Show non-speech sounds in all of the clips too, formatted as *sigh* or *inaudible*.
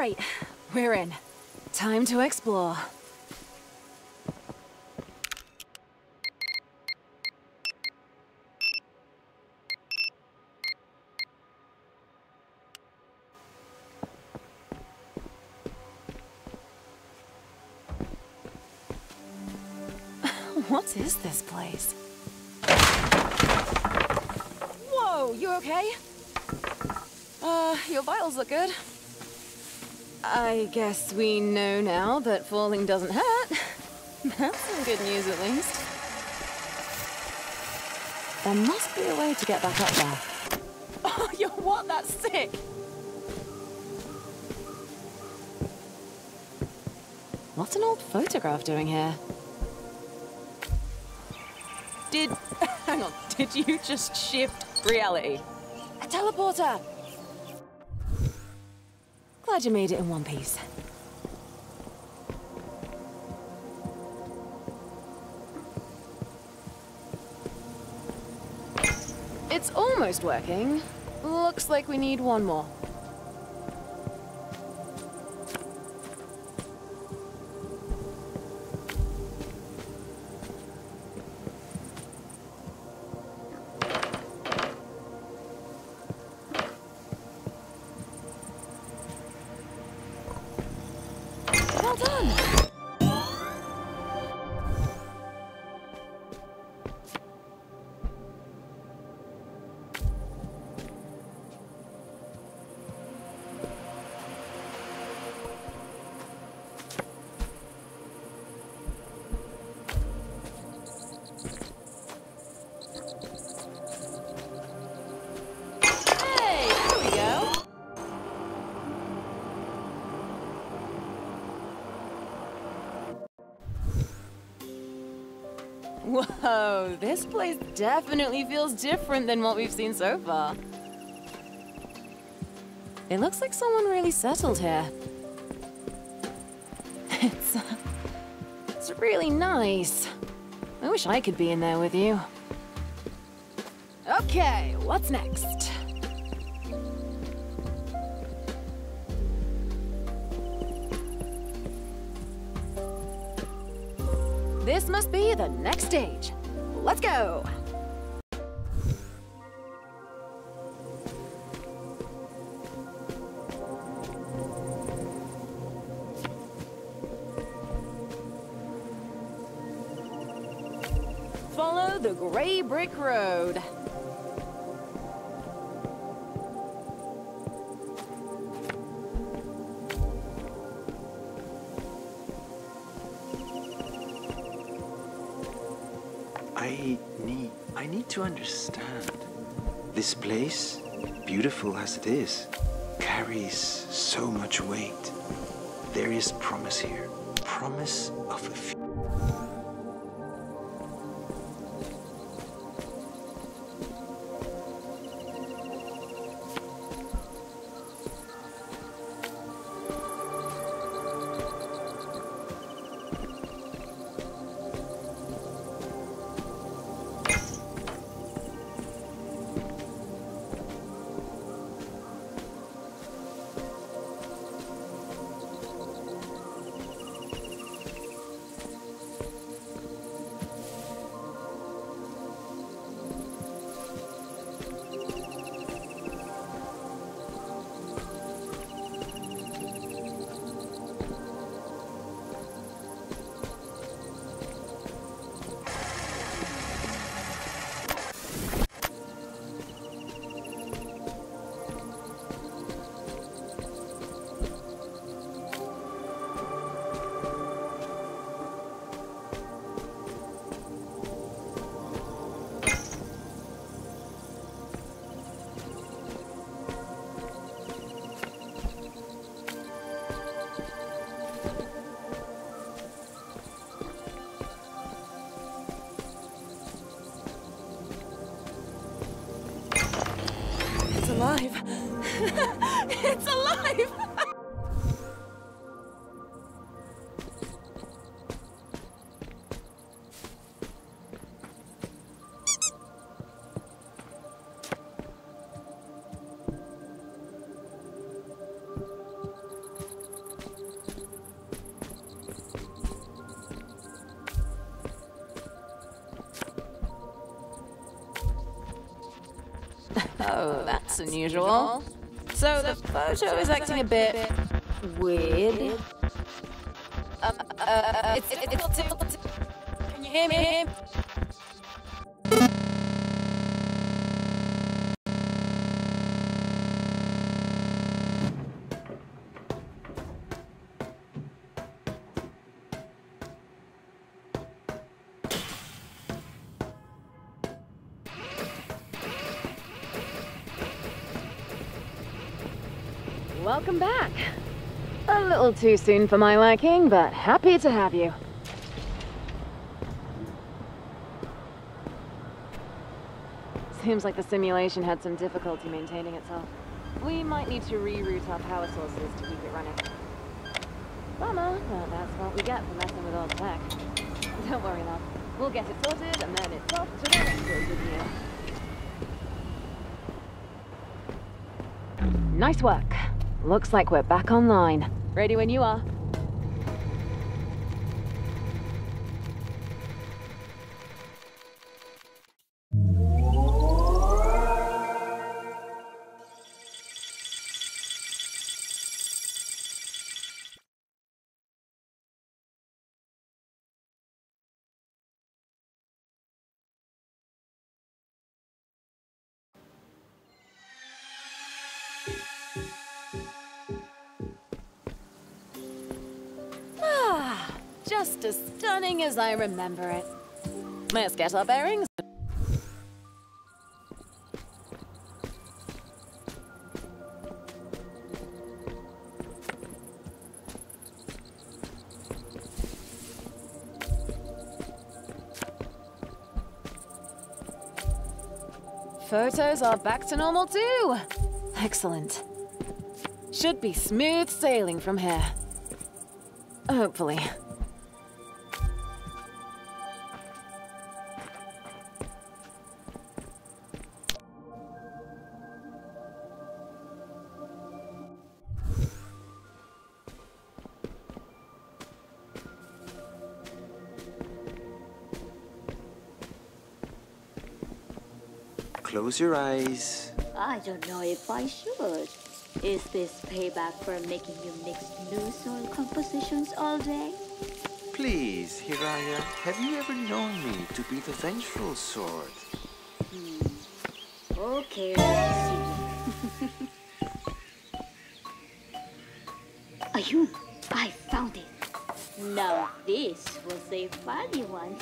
Great. We're in. Time to explore. what is this place? Whoa, you okay? Uh, your vitals look good. I guess we know now that falling doesn't hurt. *laughs* That's some good news at least. There must be a way to get back up there. *laughs* Oh, you're what? That's sick! What's an old photograph doing here? Did... *laughs* hang on, did you just shift reality? A teleporter! Glad you made it in one piece. It's almost working. Looks like we need one more. This place definitely feels different than what we've seen so far. It looks like someone really settled here. *laughs* It's, uh, it's really nice. I wish I could be in there with you. Okay, what's next? This must be the next stage. Let's go! Follow the gray brick road. Place, beautiful as it is, carries so much weight. There is promise here. Promise of a future. *laughs* it's alive! *laughs* Oh, that's unusual. So the photo is acting a bit weird. Uh, uh, it's, it's, it's, it's, can you hear me? Welcome back. A little too soon for my liking, but happy to have you. Seems like the simulation had some difficulty maintaining itself. We might need to reroute our power sources to keep it running. Bummer, but that's what we get for messing with old tech. Don't worry, love. We'll get it sorted, and then it's off to the rentals with you. Nice work. Looks like we're back online. Ready when you are. Just as stunning as I remember it. Let's get our bearings. Photos are back to normal too. Excellent. Should be smooth sailing from here. Hopefully. Close your eyes. I don't know if I should. Is this payback for making you mix new soil compositions all day? Please, Hiraya, have you ever known me to be the vengeful sort? Hmm. Okay, let's see. Ayun, I found it. Now this was a funny one.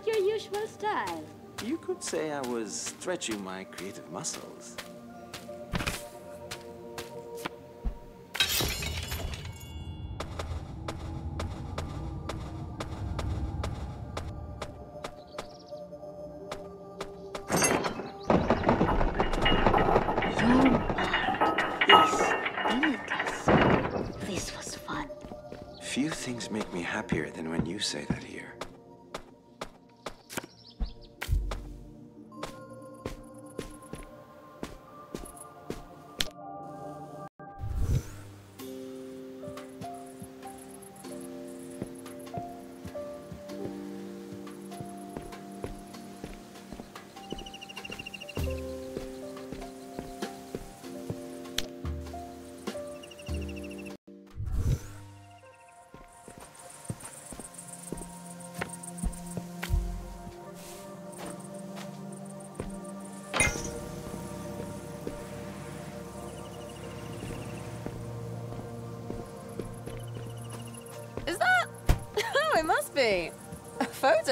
Not your usual style. You could say I was stretching my creative muscles. Is limitless. This was fun. Few things make me happier than when you say that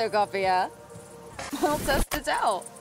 photocopier. I'll test it out.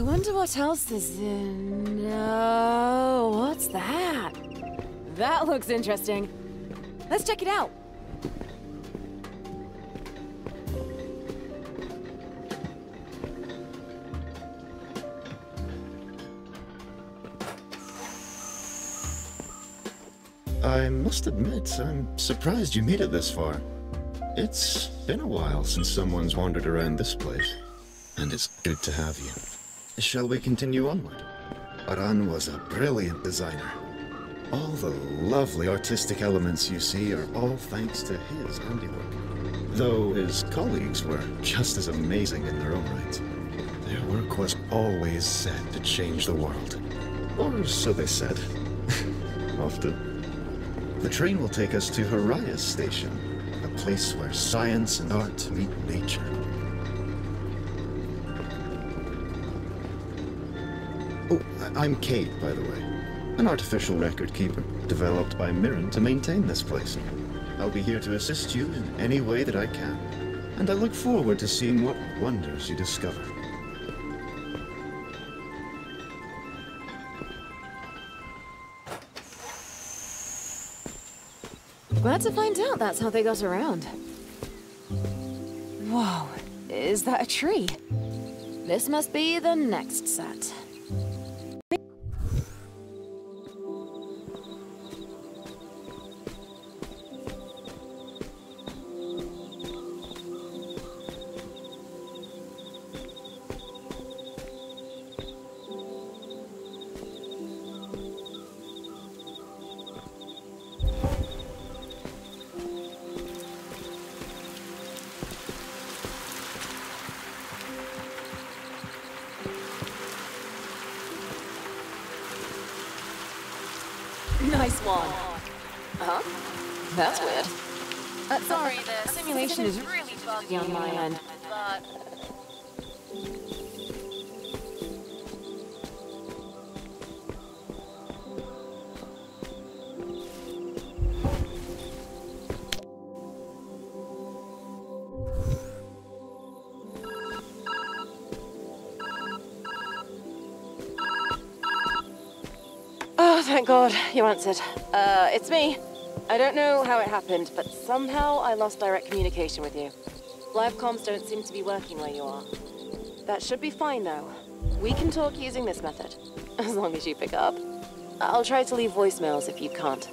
Wonder what else is in. Oh, what's that? That looks interesting. Let's check it out. I must admit, I'm surprised you made it this far. It's been a while since someone's wandered around this place, and it's good to have you. Shall we continue onward? Aran was a brilliant designer. All the lovely artistic elements you see are all thanks to his handiwork. Though his colleagues were just as amazing in their own right. Their work was always set to change the world. Or so they said. *laughs* Often. The train will take us to Harias Station, a place where science and art meet nature. I'm Cait, by the way. An artificial record keeper, developed by Mirren to maintain this place. I'll be here to assist you in any way that I can, and I look forward to seeing what wonders you discover. Glad to find out that's how they got around. Whoa, is that a tree? This must be the next set. One. Huh? That's weird. Uh, sorry, the simulation is really buggy on my end, but... God, you answered. Uh, it's me. I don't know how it happened, but somehow I lost direct communication with you. Live comms don't seem to be working where you are. That should be fine, though. We can talk using this method, *laughs* as long as you pick up. I'll try to leave voicemails if you can't.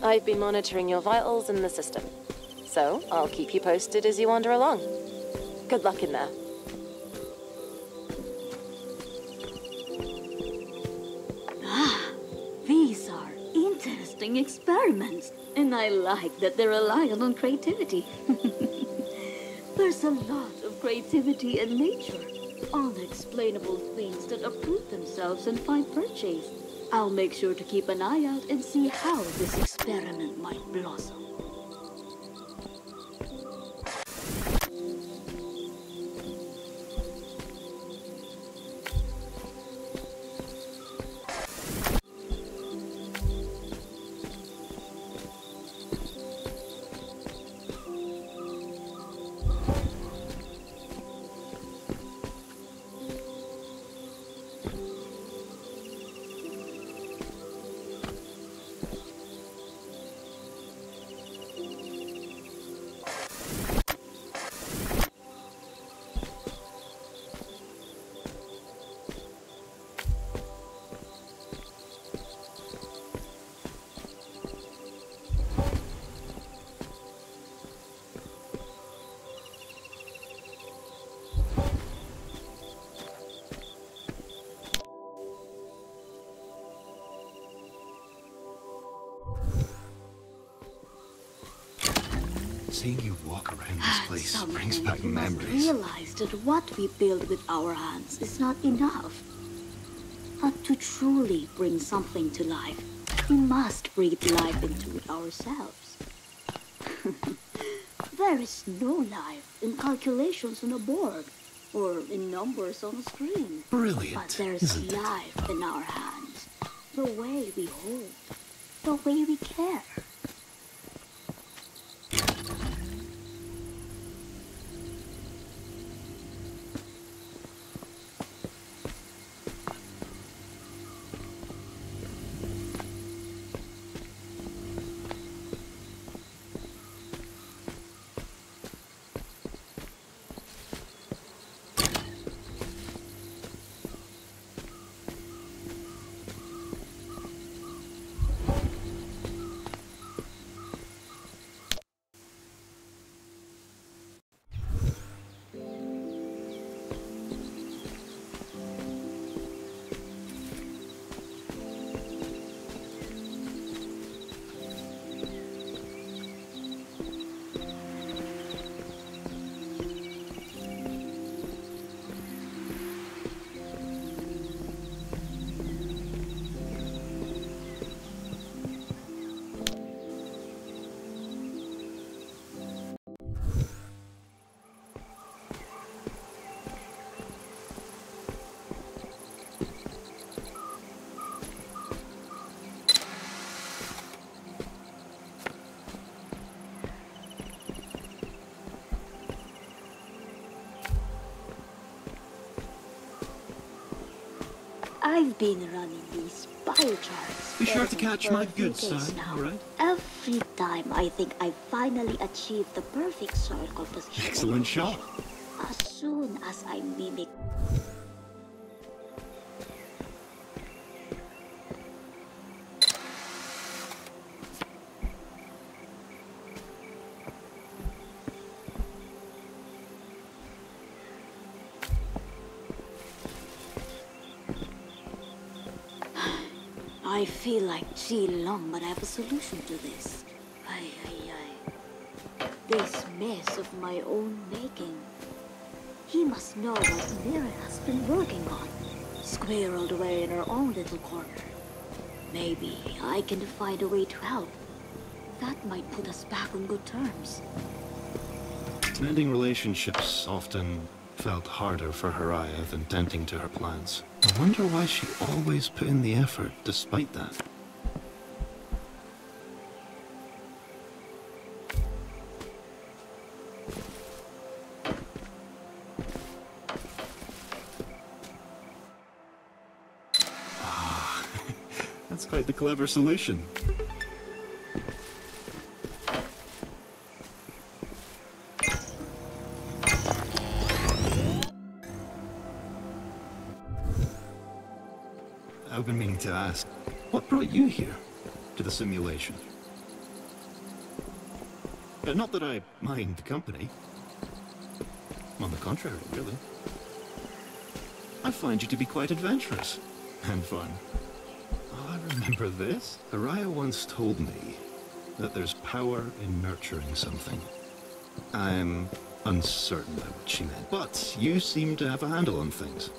I've been monitoring your vitals in the system, so I'll keep you posted as you wander along. Good luck in there. Interesting experiments, and I like that they're reliant on creativity. *laughs* There's a lot of creativity in nature, unexplainable things that uproot themselves and find purchase. I'll make sure to keep an eye out and see how this experiment might blossom. Seeing you walk around this place brings back memories. realize that what we build with our hands is not enough. But to truly bring something to life, we must breathe life into it ourselves. *laughs* there is no life in calculations on a board or in numbers on a screen. Brilliant, But there's life in our hands. The way we hold, the way we care. Been running these biocharts. Be sure to catch my good side, now. all right? Every time I think I finally achieved the perfect soil composition. Excellent shot. I feel like Ji Long, but I have a solution to this. Ay, ay, ay. This mess of my own making. He must know what Mira has been working on, squirreled away in her own little corner. Maybe I can find a way to help. That might put us back on good terms. Mending relationships often felt harder for Hiraya than tending to her plants. I wonder why she always put in the effort despite that. Ah, *laughs* That's quite the clever solution. I've been meaning to ask, what brought you here to the simulation? Uh, not that I mind the company. On the contrary, really. I find you to be quite adventurous and fun. Oh, I remember this. Araya once told me that there's power in nurturing something. I'm uncertain about what she meant, but you seem to have a handle on things.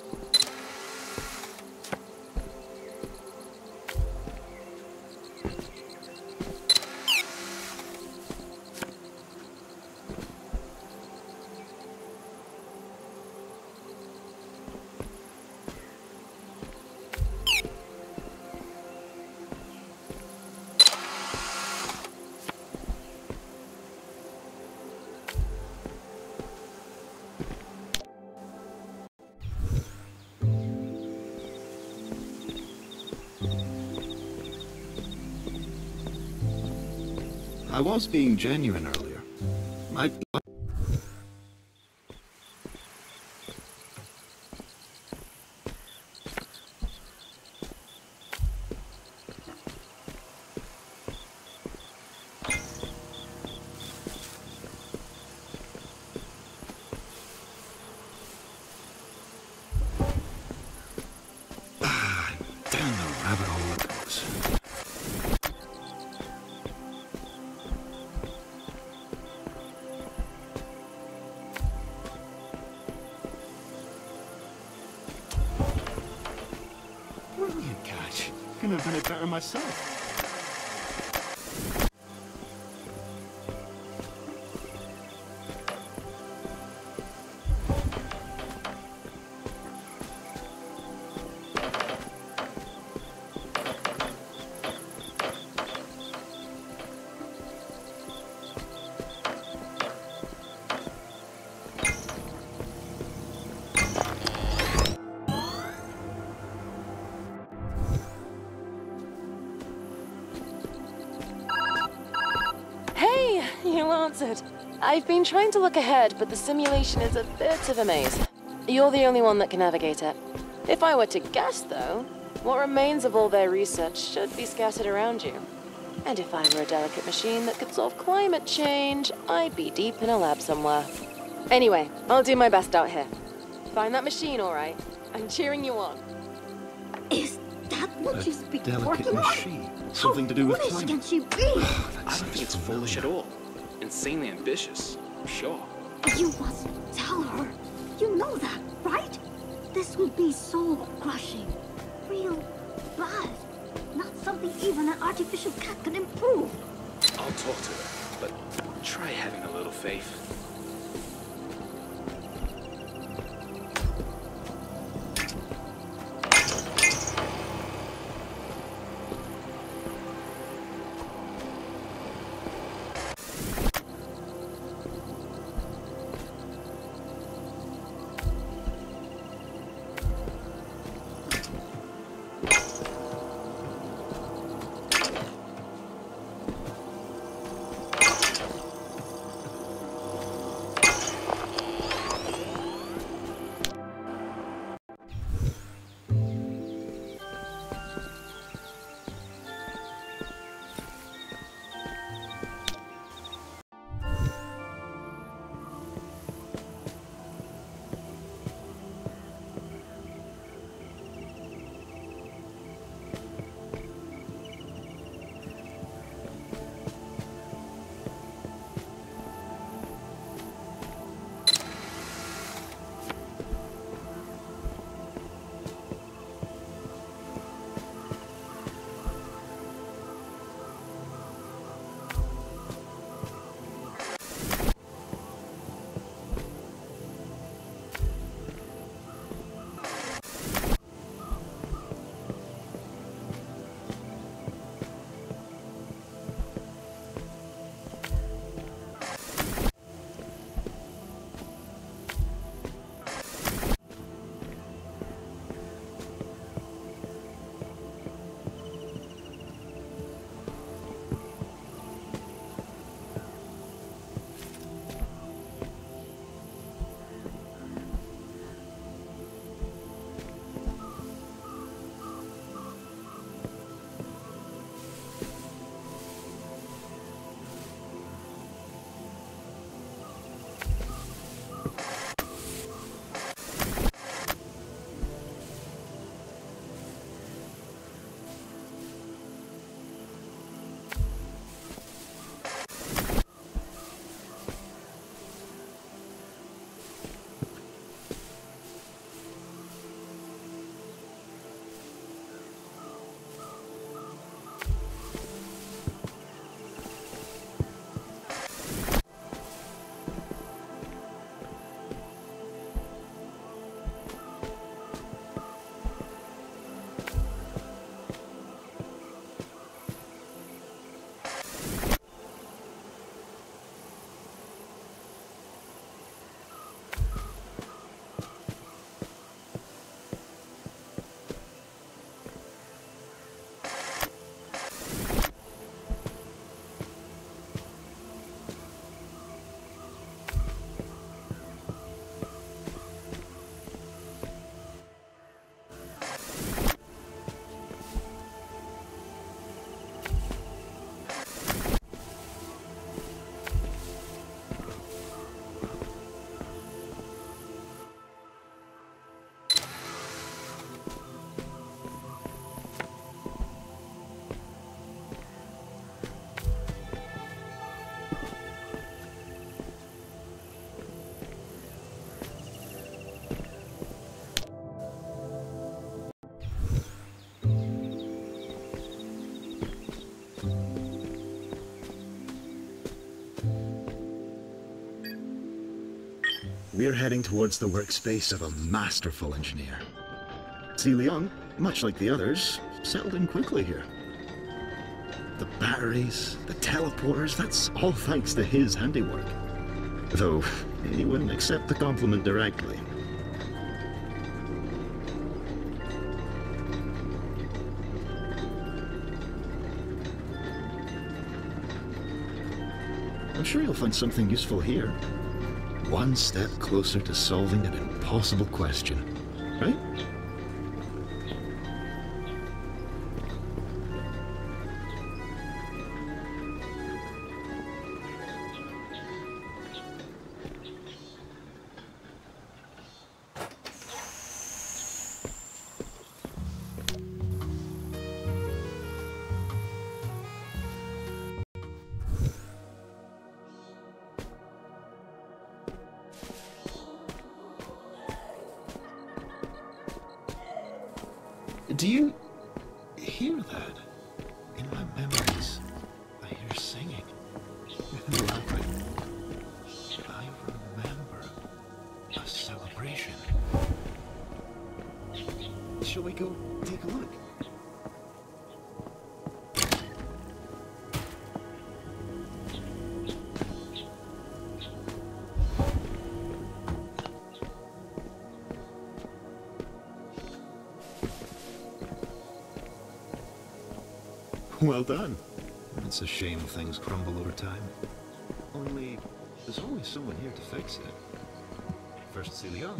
I was being genuine earlier. I... myself. I've been trying to look ahead, but the simulation is a bit of a maze. You're the only one that can navigate it. If I were to guess, though, what remains of all their research should be scattered around you. And if I were a delicate machine that could solve climate change, I'd be deep in a lab somewhere. Anyway, I'll do my best out here. Find that machine, all right? I'm cheering you on. Is that what A she's been delicate working machine. on? Something to do with How foolish climate. can she be? *sighs* I don't think it's foolish at all. Insanely ambitious, I'm sure. You must tell her. You know that, right? This would be soul crushing. Real bad. Not something even an artificial cat can improve. I'll talk to her, but try having a little faith. We're heading towards the workspace of a masterful engineer. Si Leong, much like the others, settled in quickly here. The batteries, the teleporters, that's all thanks to his handiwork. Though, he wouldn't accept the compliment directly. I'm sure you'll find something useful here. One step closer to solving an impossible question, right? Do you hear that? In my memories, I hear singing. *laughs* I remember a celebration. Shall we go *laughs* Well done. It's a shame things crumble over time. Only, there's always someone here to fix it. First Celia,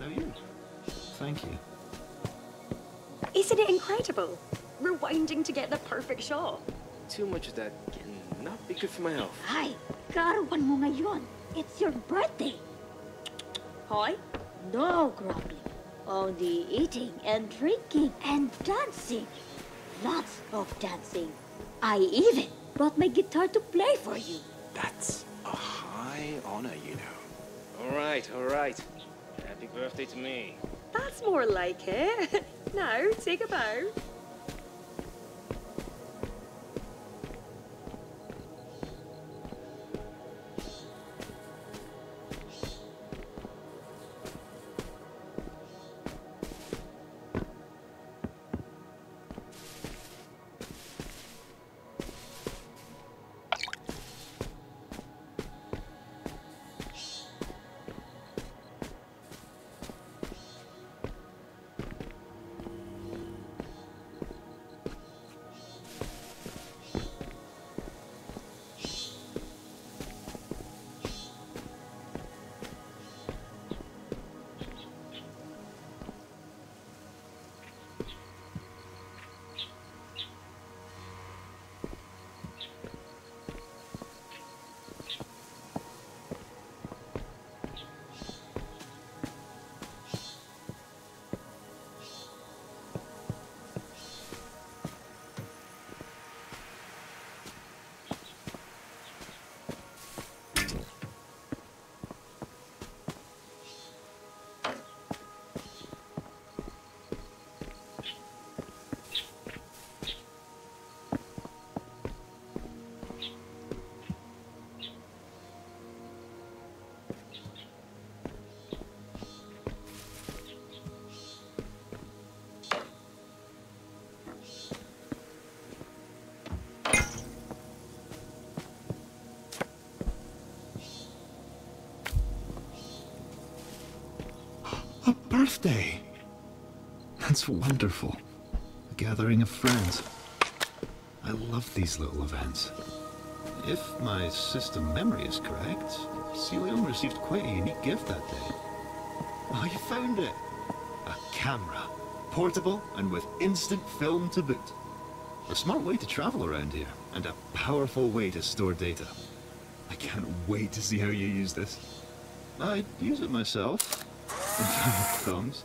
now you. Thank you. Isn't it incredible? Rewinding to get the perfect shot. Too much of that cannot be good for my health. Ay, karawan mo ngayon. It's your birthday. Hi? No grumbling. Only eating and drinking and dancing. Lots of dancing. I even brought my guitar to play for you. That's a high honor, you know. All right, all right. Happy birthday to me. That's more like it. *laughs* now, take a bow. Birthday! That's wonderful. A gathering of friends. I love these little events. If my system memory is correct, Celium received quite a unique gift that day. Oh, you found it! A camera. Portable and with instant film to boot. A smart way to travel around here, and a powerful way to store data. I can't wait to see how you use this. I'd use it myself. *laughs* Thumbs.